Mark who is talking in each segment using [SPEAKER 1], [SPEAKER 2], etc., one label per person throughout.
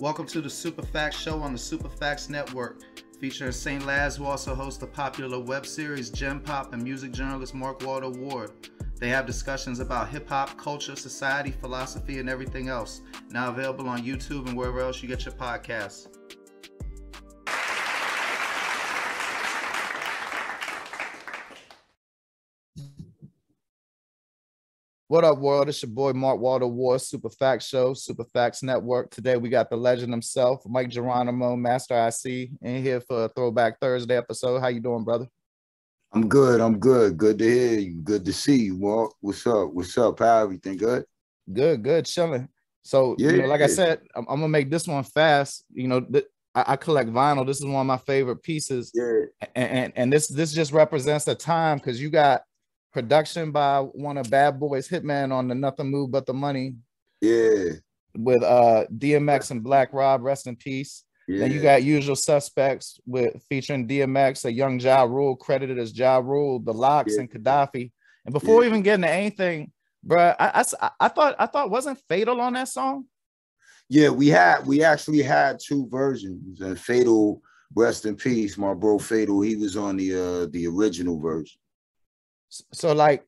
[SPEAKER 1] Welcome to the Superfacts Show on the Superfacts Network, featuring St. Laz, who also hosts the popular web series Gem Pop and music journalist Mark Waldo Ward. They have discussions about hip hop, culture, society, philosophy, and everything else. Now available on YouTube and wherever else you get your podcasts. What up, world? It's your boy Mark Waldo Ward, Super Facts Show, Super Facts Network. Today we got the legend himself, Mic Geronimo, Master IC, in here for a Throwback Thursday episode. How you doing, brother?
[SPEAKER 2] I'm good. I'm good. Good to hear you. Good to see you, Mark. What's up? What's up? How everything good?
[SPEAKER 1] Good, good, chilling. So, yeah, you know, like I said, I'm, I'm, gonna make this one fast. You know, th- I, I, collect vinyl. This is one of my favorite pieces.
[SPEAKER 2] Yeah.
[SPEAKER 1] And and, and this this just represents a time because you got production by one of Bad Boys Hitmen on the Nothing Move But the Money.
[SPEAKER 2] Yeah.
[SPEAKER 1] With uh DMX and Black Rob, rest in peace. Yeah. Then you got Usual Suspects with featuring DMX, a young Ja Rule credited as Ja Rule, the LOX, yeah. and Khadafi. And before yeah. even getting to anything, bro, I, I, I thought I thought wasn't Fatal on that song.
[SPEAKER 2] Yeah, we had we actually had two versions, and Fatal, rest in peace, my bro Fatal. He was on the uh the original version.
[SPEAKER 1] So like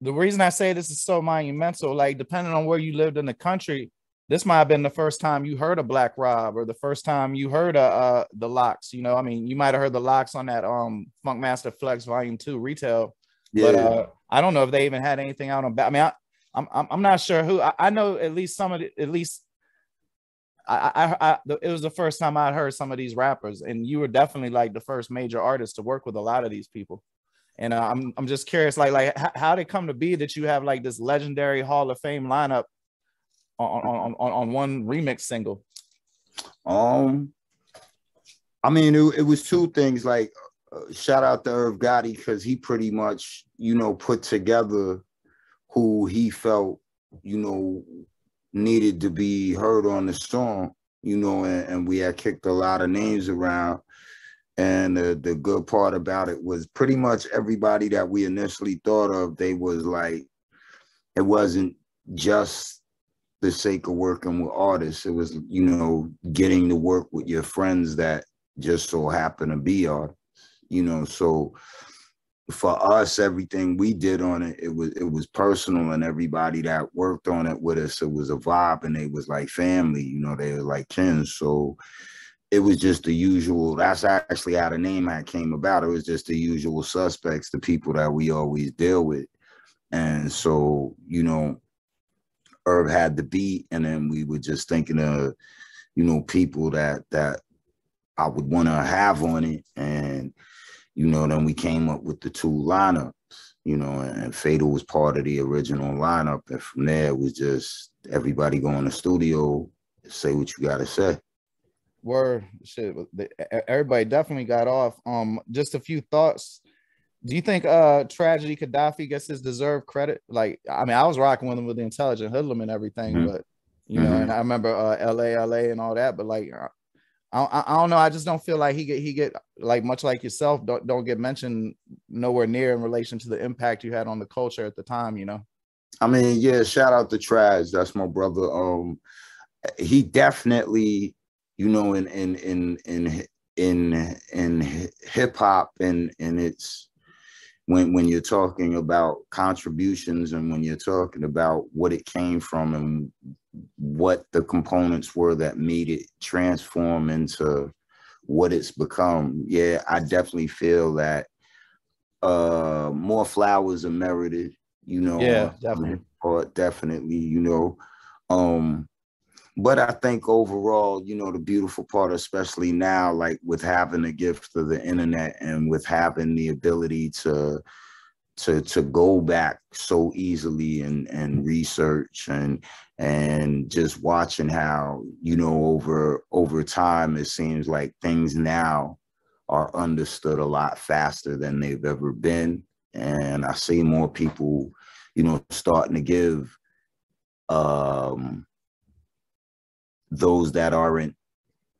[SPEAKER 1] the reason I say this is so monumental, like depending on where you lived in the country, this might have been the first time you heard a Black Rob or the first time you heard of uh, the LOX. You know, I mean, you might have heard the LOX on that um Funkmaster Flex Volume Two retail, yeah. but uh, I don't know if they even had anything out on. I mean, I, I'm I'm not sure who. I, I know at least some of the, at least. I, I, I, it was the first time I heard some of these rappers, and you were definitely like the first major artist to work with a lot of these people. And uh, I'm I'm just curious, like like how, did it come to be that you have like this legendary Hall of Fame lineup on on on, on one remix single?
[SPEAKER 2] Um, I mean, it, it was two things. Like, uh, shout out to Irv Gotti because he pretty much, you know, put together who he felt, you know, needed to be heard on the song. You know, and, and we had kicked a lot of names around and the, the good part about it was pretty much everybody that we initially thought of, they was like, it wasn't just the sake of working with artists. It was, you know, getting to work with your friends that just so happen to be artists, you know. So for us, everything we did on it, it was it was personal, and everybody that worked on it with us, it was a vibe, and they was like family, you know, they were like kin. So it was just the usual. That's actually how the name had came about. It was just the usual suspects, the people that we always deal with. And so, you know, Irv had the beat, and then we were just thinking of, you know, people that that I would want to have on it. And, you know, then we came up with the two lineups, you know, and Fatal was part of the original lineup. And from there it was just everybody go in the studio, say what you gotta say.
[SPEAKER 1] Word shit. Everybody definitely got off. Um, just a few thoughts. Do you think uh Tragedy Khadafi gets his deserved credit? Like, I mean, I was rocking with him with the intelligent hoodlum and everything, mm-hmm. but you know, mm-hmm. and I remember uh LA, LA and all that, but like I, I, I don't know. I just don't feel like he get he get like much like yourself. Don't don't get mentioned nowhere near in relation to the impact you had on the culture at the time. You know.
[SPEAKER 2] I mean, yeah. Shout out to Trash. That's my brother. Um, he definitely you know, in in in in in in hip hop and and it's when when you're talking about contributions and when you're talking about what it came from and what the components were that made it transform into what it's become yeah i definitely feel that uh more flowers are merited you know
[SPEAKER 1] yeah definitely.
[SPEAKER 2] or definitely you know um but I think overall, you know, the beautiful part, especially now, like with having the gift of the internet and with having the ability to to to go back so easily and and research and and just watching how you know over over time it seems like things now are understood a lot faster than they've ever been. And i see more people you know starting to give um those that aren't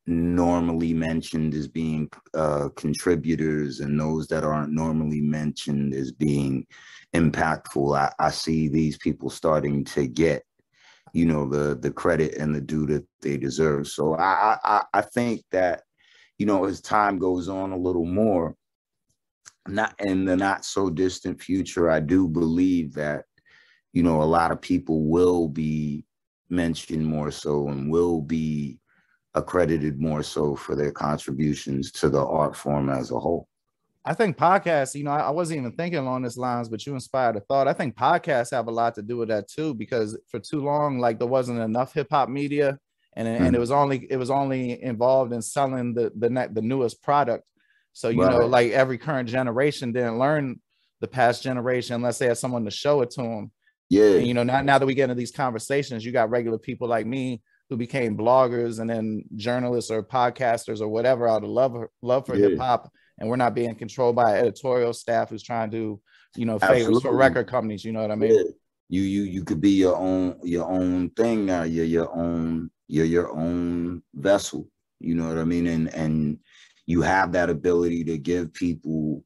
[SPEAKER 2] normally mentioned as being uh, contributors and those that aren't normally mentioned as being impactful. I, I see these people starting to get you know, the the credit and the due that they deserve. So I I I think that, you know, as time goes on a little more, not in the not so distant future, I do believe that, you know, a lot of people will be mentioned more so and will be accredited more so for their contributions to the art form as a whole.
[SPEAKER 1] I think podcasts, you know, I, wasn't even thinking along these lines, but you inspired a thought. I think podcasts have a lot to do with that too, because for too long, like there wasn't enough hip hop media, and mm-hmm. and it mm. was only it was only involved in selling the the net the newest product. So you right. know, like every current generation didn't learn the past generation unless they had someone to show it to them.
[SPEAKER 2] Yeah.
[SPEAKER 1] And, you know, now now that we get into these conversations, you got regular people like me who became bloggers and then journalists or podcasters or whatever out of love love for yeah. hip hop, and we're not being controlled by editorial staff who's trying to, you know, favors Absolutely. for record companies. You know what I mean? Yeah.
[SPEAKER 2] You you you could be your own your own thing now. You're your own you're your own vessel. You know what I mean? And and you have that ability to give people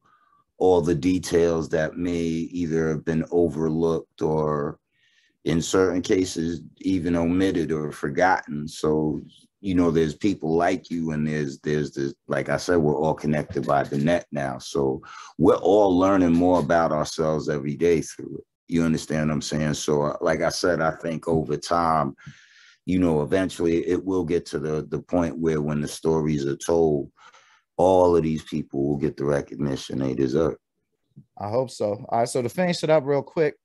[SPEAKER 2] all the details that may either have been overlooked or in certain cases even omitted or forgotten. So you know there's people like you and there's there's the like i said we're all connected by the net now. So we're all learning more about ourselves every day through it. You understand what i'm saying? So uh, like i said i think over time you know eventually it will get to the the point where when the stories are told all of these people will get the recognition they deserve
[SPEAKER 1] i hope so all right so to finish it up real quick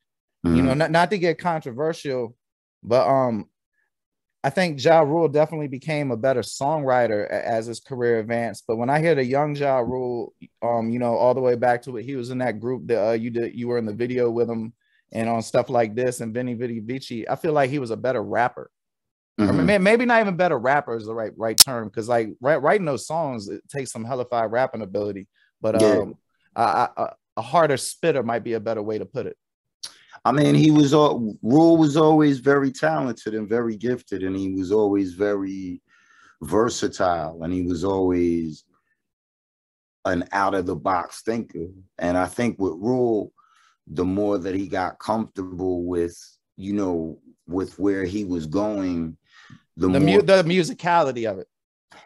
[SPEAKER 1] Mm-hmm. You know, mm-hmm. not, not to get controversial, but um, I think Ja Rule definitely became a better songwriter as his career advanced. But when I hear the young Ja Rule, um, you know, all the way back to it, he was in that group that uh, you did, you were in the video with him, and on stuff like this and Veni Vidi Vici. I feel like he was a better rapper. Mm-hmm. Or maybe not even better rapper is the right right term because like writing those songs it takes some hellified rapping ability, but yeah. um, a, a, a harder spitter might be a better way to put it.
[SPEAKER 2] I mean, he was all Rule was always very talented and very gifted, and he was always very versatile, and he was always an out of the box thinker. And I think with Rule, the more that he got comfortable with, you know, with where he was going,
[SPEAKER 1] the, the mu- the musicality of it.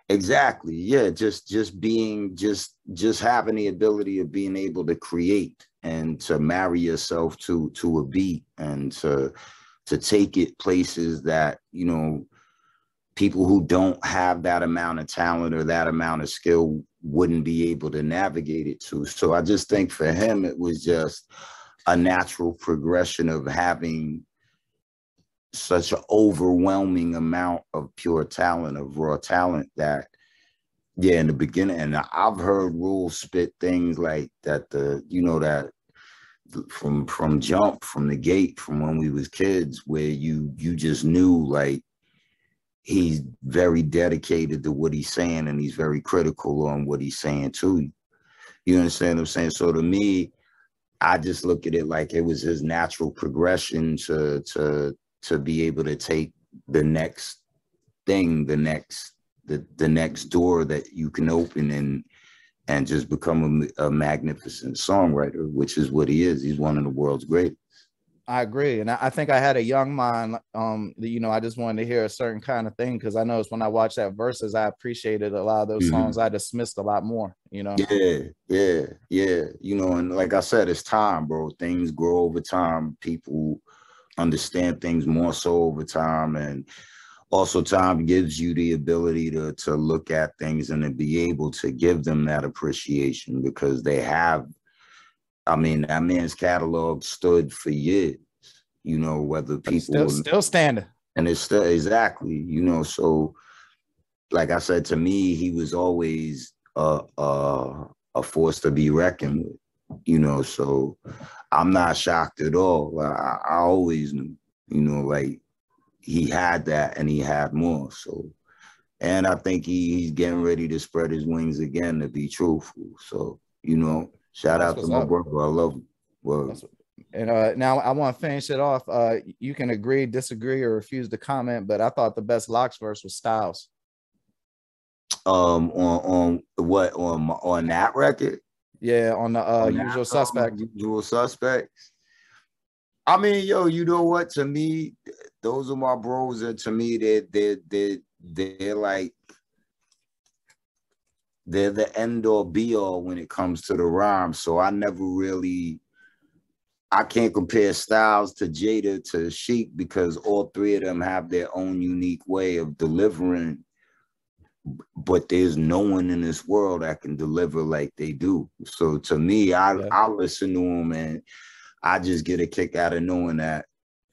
[SPEAKER 2] Exactly. Yeah, just just being just just having the ability of being able to create and to marry yourself to to a beat and to to take it places that you know people who don't have that amount of talent or that amount of skill wouldn't be able to navigate it to so i just think for him it was just a natural progression of having such an overwhelming amount of pure talent of raw talent that yeah, in the beginning, and I've heard rules spit things like that. The you know that from from jump from the gate from when we was kids, where you you just knew like he's very dedicated to what he's saying, and he's very critical on what he's saying to you. You understand what I'm saying? So to me, I just look at it like it was his natural progression to to to be able to take the next thing, the next the the next door that you can open and and just become a, a, magnificent songwriter, which is what he is. He's one of the world's greatest.
[SPEAKER 1] I agree, and I think I had a young mind. Um, you know, I just wanted to hear a certain kind of thing because I noticed when I watched that verses, I appreciated a lot of those mm-hmm. songs. I dismissed a lot more. You know.
[SPEAKER 2] Yeah, yeah, yeah. You know, and like I said, it's time, bro. Things grow over time. People understand things more so over time, and also time gives you the ability to to look at things and to be able to give them that appreciation because they have i mean that man's catalog stood for years you know whether people
[SPEAKER 1] still, still standing.
[SPEAKER 2] And it's still exactly you know so like i said to me he was always a a, a force to be reckoned with you know so i'm not shocked at all i, I always knew you know like he had that and he had more. So, and I think he, he's getting ready to spread his wings again to be truthful. So, you know, shout That's out to my up. brother. I love him. Well,
[SPEAKER 1] and uh, now I want to finish it off. Uh, you can agree, disagree, or refuse to comment, but I thought the best LOX verse was Styles.
[SPEAKER 2] Um, on on what on on that record?
[SPEAKER 1] Yeah, on the uh, on usual suspect.
[SPEAKER 2] Usual suspects. I mean, yo, you know what? To me, those are my bros, and to me, they're they're they're they're like they're the end all be all when it comes to the rhyme. So I never really I can't compare Styles to Jada to Sheek because all three of them have their own unique way of delivering. But there's no one in this world that can deliver like they do. So to me, I yeah. I listen to them and I just get a kick out of knowing that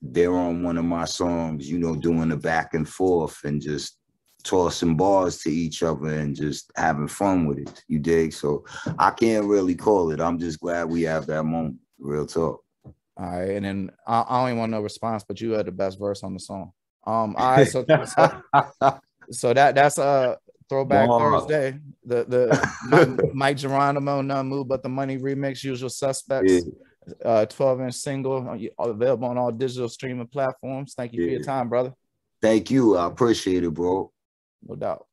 [SPEAKER 2] they're on one of my songs, you know, doing the back and forth and just tossing bars to each other and just having fun with it. You dig? So I can't really call it. I'm just glad we have that moment. Real talk.
[SPEAKER 1] All right, and then I, I don't even want no response, but you had the best verse on the song. Um, all right, so so, so that that's a throwback wow. Thursday. The the Mic, Mic Geronimo, none move but the money remix, usual suspects. Yeah. Uh, 12 inch single uh, available on all digital streaming platforms. Thank you yeah. for your time, brother.
[SPEAKER 2] Thank you. I appreciate it, bro.
[SPEAKER 1] No doubt.